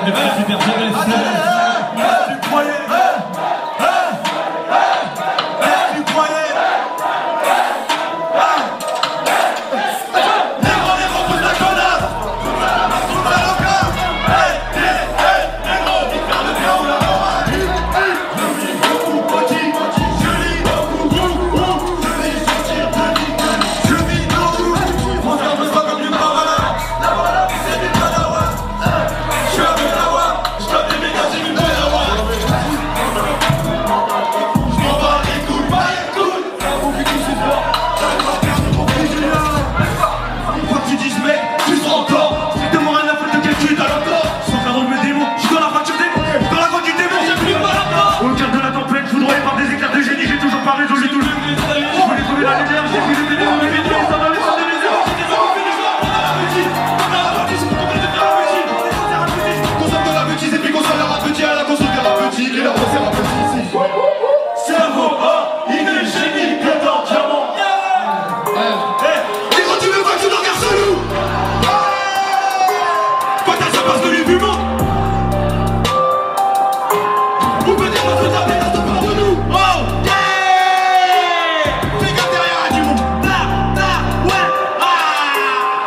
Ah, tu croyais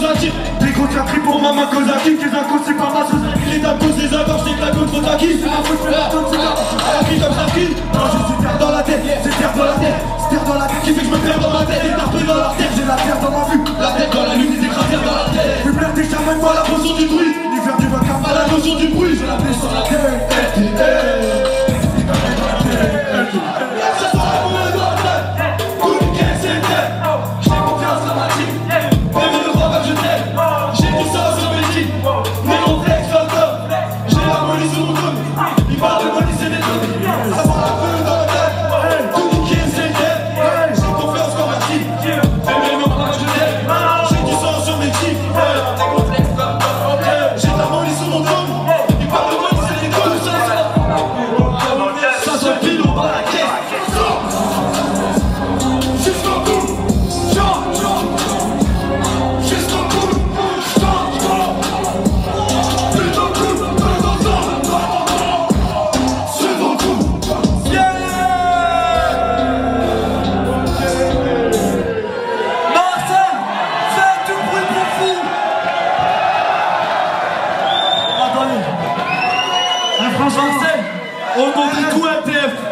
attire Des gros sacrés pour maman Kozaki Tes incos c'est pas ma sauce Les posent les accords, c'est la contre taquine C'est ma faute, je fais la tonne, c'est la À la vie comme Starkin Non je suis terre dans la tête, c'est terre dans la tête. C'est terre dans la tête Qui fait que je me perds dans ma tête. Et tarpé dans la terre J'ai la terre dans ma vue. La tête dans la lune, des écrasés dans la tête. Oui merde t'es jamais moi La potion du druide On montre tout à TF.